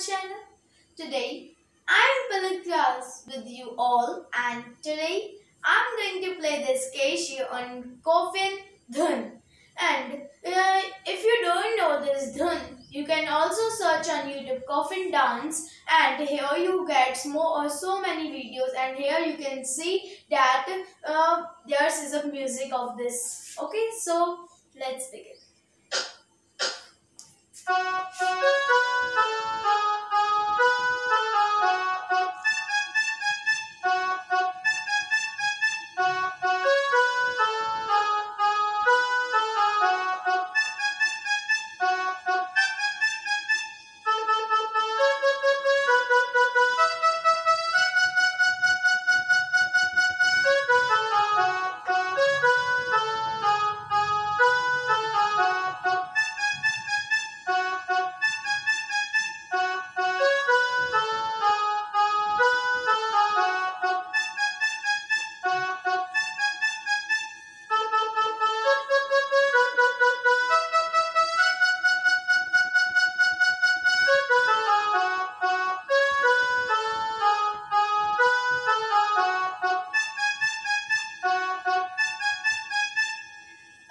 channel. Today I'm Palak class with you all and today I'm going to play this Casio on Coffin Dhun. And uh, if you don't know this Dhun, you can also search on YouTube Coffin Dance and here you get more, uh, so many videos and here you can see that uh, there's is a music of this. Okay, so let's begin.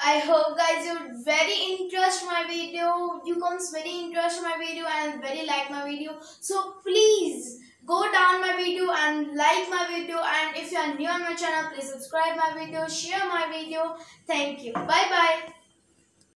I hope guys you very interest my video. You comes very interest my video and very like my video. So please go down my video and like my video and if you are new on my channel please subscribe my video, share my video. Thank you. Bye bye.